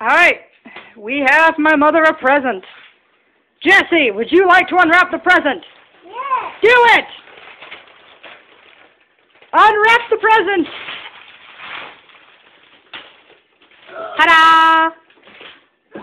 All right, we have my mother a present. Jesse, would you like to unwrap the present? Yes. Do it! Unwrap the present!